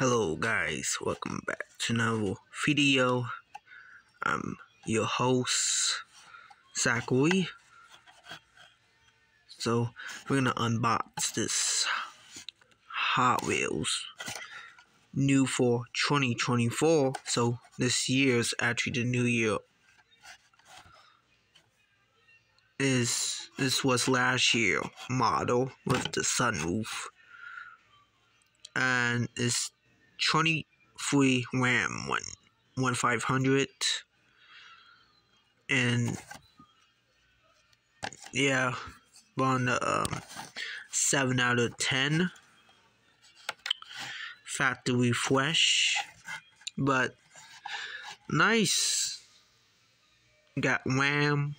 Hello guys, welcome back to another video. I'm your host, Zachary. So we're gonna unbox this Hot Wheels new for 2024. So this year's actually the new year. Is this was last year model with the sunroof and it's 23 RAM one one five hundred. And yeah on the um, seven out of ten. Factory fresh. But nice. Got RAM.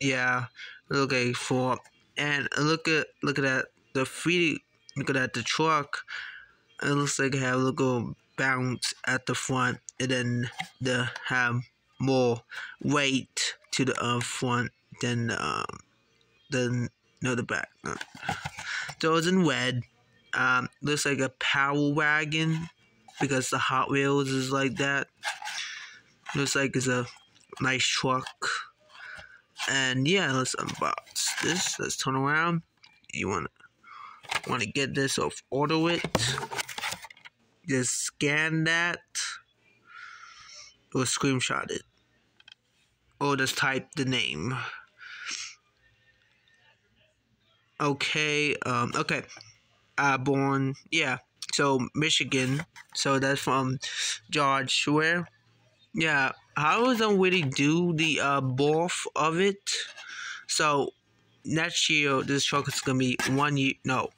Yeah okay for and look at look at that the free look at that the truck it looks like it have a little bounce at the front and then the have more weight to the uh, front than um than no the back. It's in red um looks like a power wagon because the hot wheels is like that. Looks like it's a nice truck. And yeah let's unbox this. Let's turn around. You want to get this off order it just scan that or screenshot it. Or just type the name. Okay um okay. Uh born yeah. So michigan. So that's from george where yeah i don't really do the uh birth of it? So next year this truck is gonna be one year no.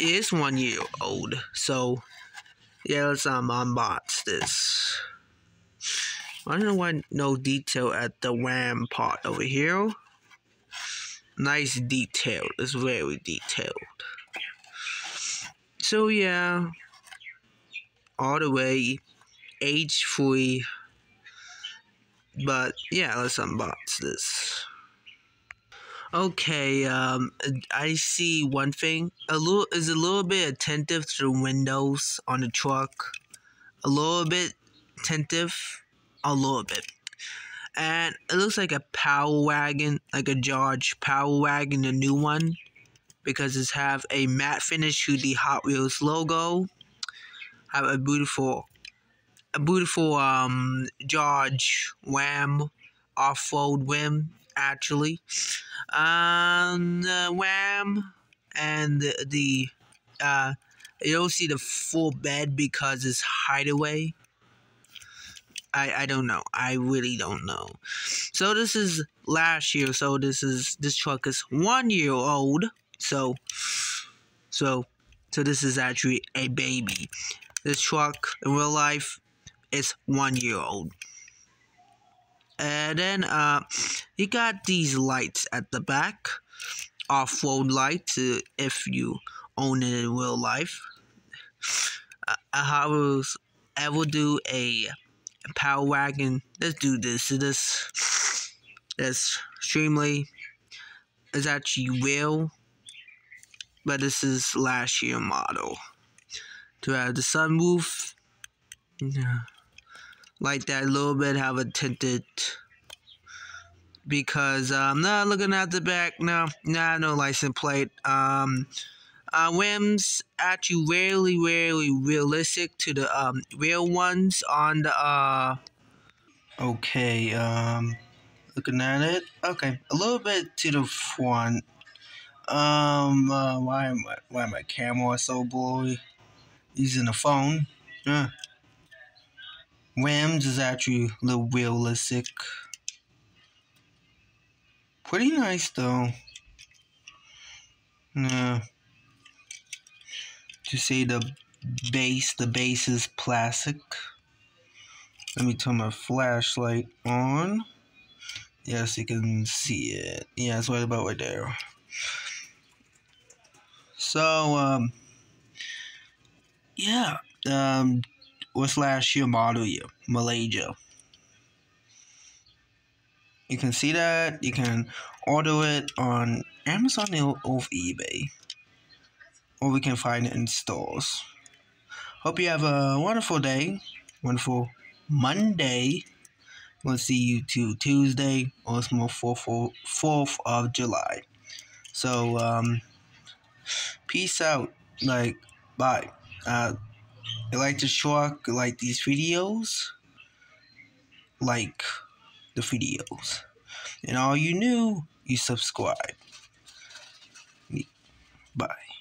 It is one year old so yeah, let's um unbox this. I don't know why no detail at the RAM part over here. Nice detail. It's very detailed. So yeah, all the way age free. But yeah, let's unbox this. Okay, um, I see one thing. A little is a little bit attentive to the windows on the truck. A little bit attentive, a little bit. And it looks like a power wagon, like a Dodge power wagon, the new one, because it's have a matte finish to the Hot Wheels logo. Have a beautiful, a beautiful um Dodge Wham off-road rim actually. Um, the Wham and the, the uh, you don't see the full bed because it's hideaway. I, I don't know. I really don't know. So this is last year. So this is this truck is one year old. So so so this is actually a baby. This truck in real life is one year old. And then uh, you got these lights at the back, off-road lights uh, if you own it in real life. Uh, I will ever do a power wagon. Let's do this. This is extremely is actually real, but this is last year model. To have the sunroof. Yeah like that a little bit, have a tinted because I'm um, not looking at the back now. Nah, no license plate. Um, uh, whims actually rarely, rarely realistic to the um real ones on the uh. Okay, um, looking at it. Okay, a little bit to the front. Um, uh, why am I, why am my camera so blurry? Using the phone. Yeah. Rams is actually a little realistic. Pretty nice though. Yeah. To say the base, the base is plastic. Let me turn my flashlight on. Yes, you can see it. Yeah, it's right about right there. So, um, yeah, um, was last year model year, Malaysia. You can see that. You can order it on Amazon or eBay. Or we can find it in stores. hope you have a wonderful day, wonderful Monday. We'll see you to Tuesday, Osmo 4th, 4th of July. So, um, peace out. Like, bye. Uh, you like the show, like these videos, like the videos. And all you new, you subscribe. Bye.